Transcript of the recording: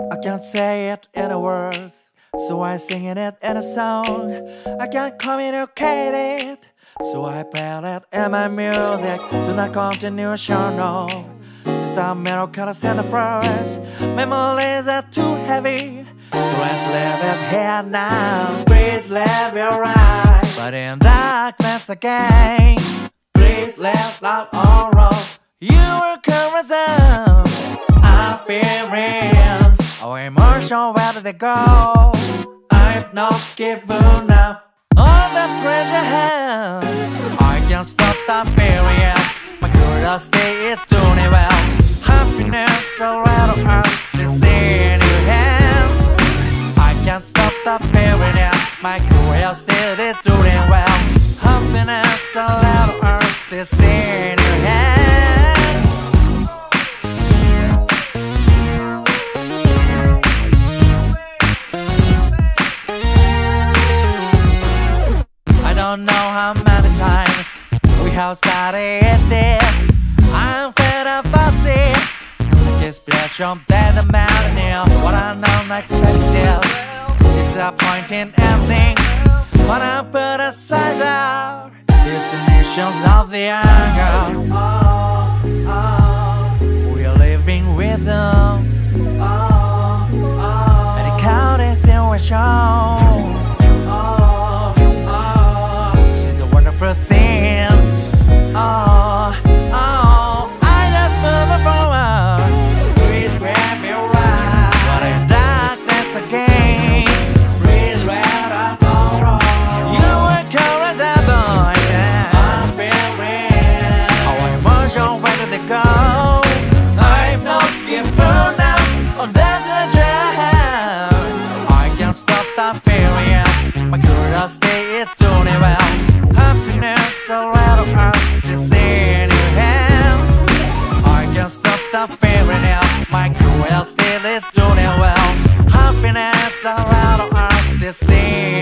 I can't say it in a words, so I sing it in a song. I can't communicate it, so I play it in my music. Do not continue show no. The colors and the flowers, memories are too heavy. So let's live it here now. Please live your life, but in darkness again. Please live love wrong. You will come around. Our feelings, our emotions, where do they go? I've not given up all the treasure have. I can't stop the feeling. My curiosity is doing well. Happiness around us is in your hand. I can't stop the feeling. My curiosity is doing well. Happiness around us is in don't know how many times we have started this. I'm fed up about it. The expression that the mountain what I know expected. Disappointing ending. But I put aside our destinations of the anger. We're living with them. We. The feeling. My curiosity is doing well. Happiness around of us is in your hand. I can't stop the feeling. My curiosity is doing well. Happiness around of us is in